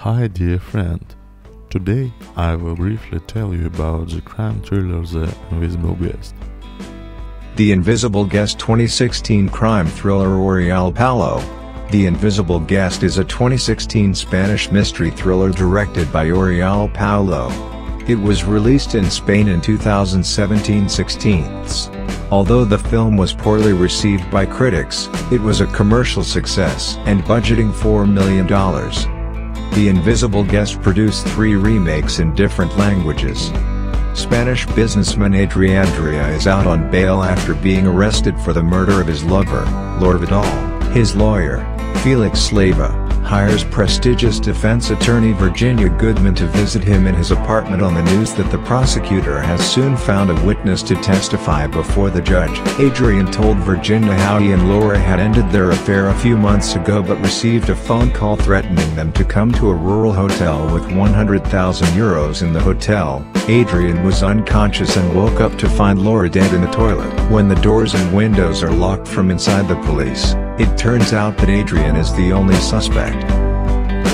Hi dear friend. Today I will briefly tell you about the crime thriller The Invisible Guest. The Invisible Guest 2016 crime thriller Oriol Paulo. The Invisible Guest is a 2016 Spanish mystery thriller directed by Oriol Paulo. It was released in Spain in 2017-16. Although the film was poorly received by critics, it was a commercial success and budgeting $4 million. The Invisible Guest produced three remakes in different languages. Spanish businessman Adriandria is out on bail after being arrested for the murder of his lover, Laura Vidal. His lawyer, Felix Leiva, hires prestigious defense attorney Virginia Goodman to visit him in his apartment on the news that the prosecutor has soon found a witness to testify before the judge. Adrian told Virginia how he and Laura had ended their affair a few months ago but received a phone call threatening them to come to a rural hotel with 100,000 euros in the hotel. Adrian was unconscious and woke up to find Laura dead in the toilet. When the doors and windows are locked from inside the police, it turns out that Adrian is the only suspect.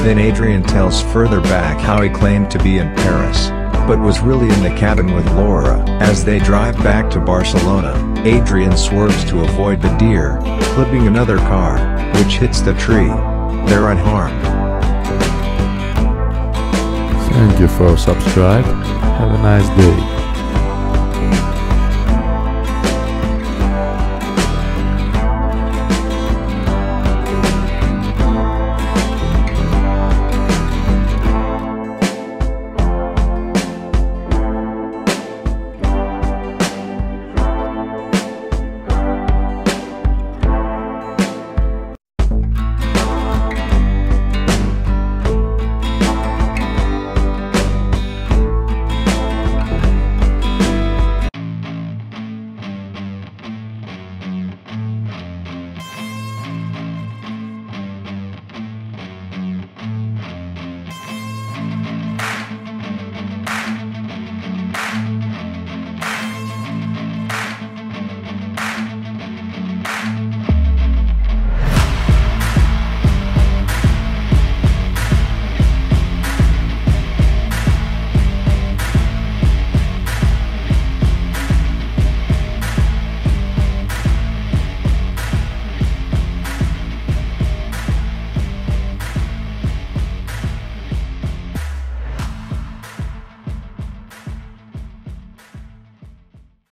Then Adrian tells further back how he claimed to be in Paris, but was really in the cabin with Laura. As they drive back to Barcelona, Adrian swerves to avoid the deer, clipping another car, which hits the tree. They're unharmed. Thank you for subscribe. Have a nice day.